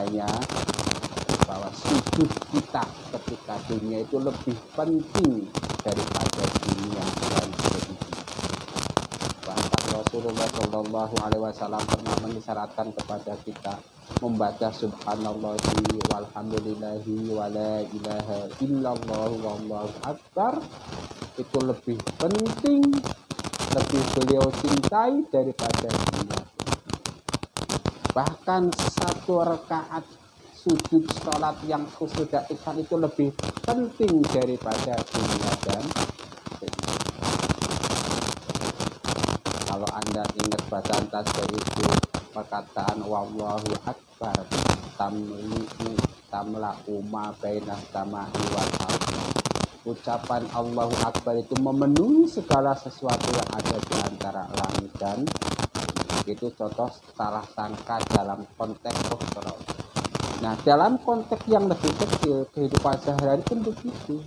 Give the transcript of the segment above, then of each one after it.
hanya bahwa sujud kita ketika dunia itu lebih penting daripada dunia dan dunia. Bahkan Rasulullah Shallallahu Alaihi Wasallam pernah mengisyaratkan kepada kita membaca Subhanallah walhamdulillahi wala ilaha illallah wallahu akbar itu lebih penting lebih beliau cintai daripada dunia bahkan satu rakaat sujud sholat yang khusus ikhwan itu lebih penting daripada dunia dan kalau anda ingat bacaan tasbih itu perkataan wallahu akbar tamli'u tamla'u ma bainah sama'i wal ucapan Allahu Akbar itu memenuhi segala sesuatu yang ada di antara langit dan itu contoh salah sangka dalam konteks kontrol Nah, dalam konteks yang lebih kecil, kehidupan sehari-hari pun begitu.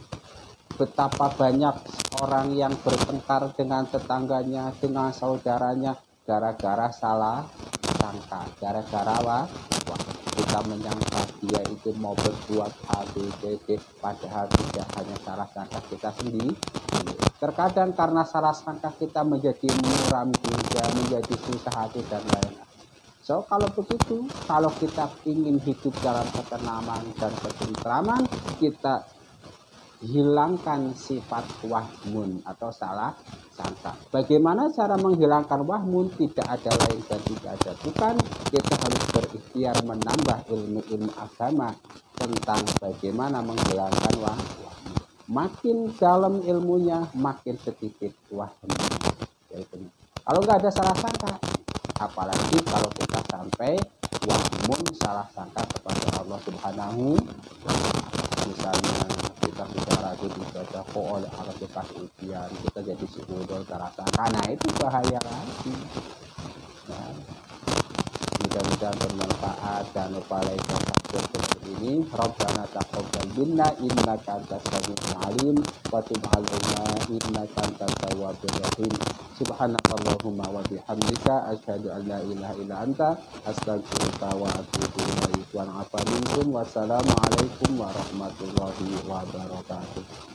Betapa banyak orang yang bertengkar dengan tetangganya, dengan saudaranya, gara-gara salah sangka, gara-gara wah, kita menyangka dia itu mau berbuat A, B, C, D, padahal tidak hanya salah sangka kita sendiri. Terkadang karena salah sangka kita menjadi muram juga, menjadi susah hati dan lain-lain So kalau begitu, kalau kita ingin hidup dalam ketenangan dan ketentraman, kita hilangkan sifat wahmun atau salah sangka. Bagaimana cara menghilangkan wahmun? Tidak ada lain dan tidak ada bukan. Kita harus berikhtiar menambah ilmu-ilmu agama tentang bagaimana menghilangkan wahmun. Makin dalam ilmunya, makin sedikit wahmun. Kalau nggak ada salah sangka, apalagi kalau kita sampai wahmun salah sangka kepada Allah Subhanahu misalnya kita bicara lagi dibaca oleh Allah kita ujian kita jadi sehudol salah sangka nah itu bahaya lagi. Nah, mudah-mudahan bermanfaat. Dan lupa like dan ini Rabbana taqabbal minna innaka antas samiul alim wa tub alaina innaka antat tawwabur rahim. Subhanakallahumma wa bihamdika asyhadu an la ilaha illa anta astaghfiruka wa atubu ilaik. Wa minkum wassalamu alaikum warahmatullahi wabarakatuh